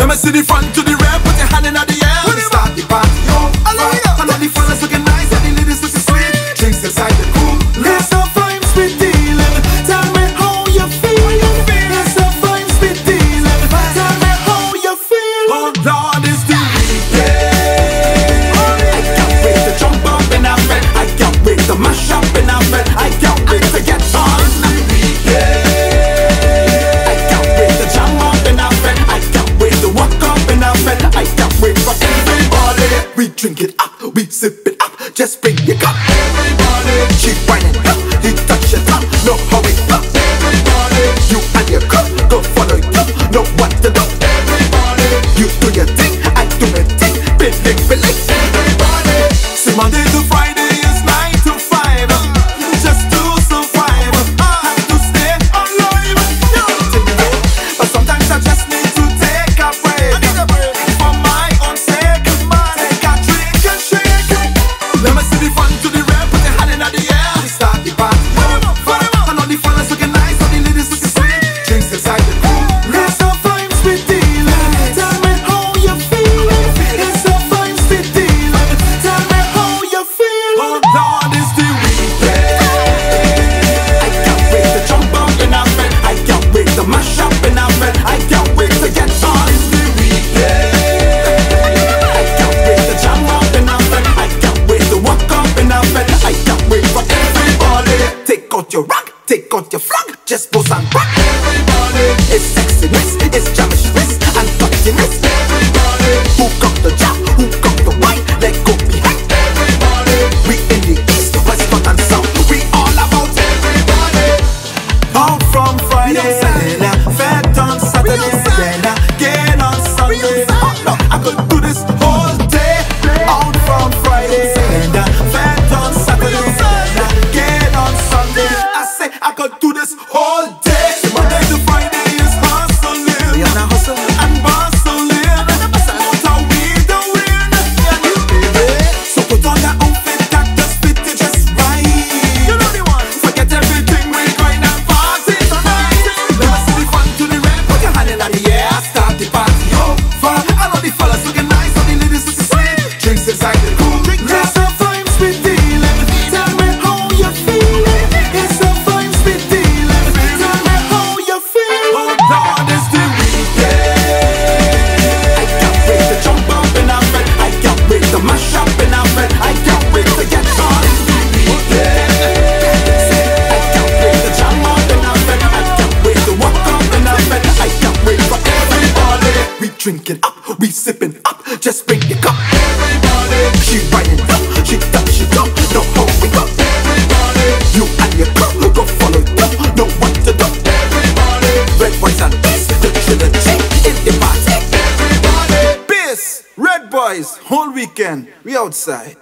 Let me see the front to the rear, put your hand in the air. Start the party, yo. Hallelujah. And all the fellas Drink it up, we sip it up, just bring it hot. Fuck, all the fellas looking nice, all the ladies looking sweet. Drinks inside the. It's the vibes we dealing. Tell me how you feeling. It's the vibes we dealing. Tell me how you feeling. your flag, just boss and. Everybody, it's sexiness, it's jammish and fuckiness. drinking up, we sipping up, just bring your cup. Everybody, she riding up, she up, she up, no holding up. Everybody, you and your crew go follow them, no one to dump. Everybody, Red Boyz and this, the Trilo G in the party. Everybody, peace, Red Boyz, whole weekend, we outside.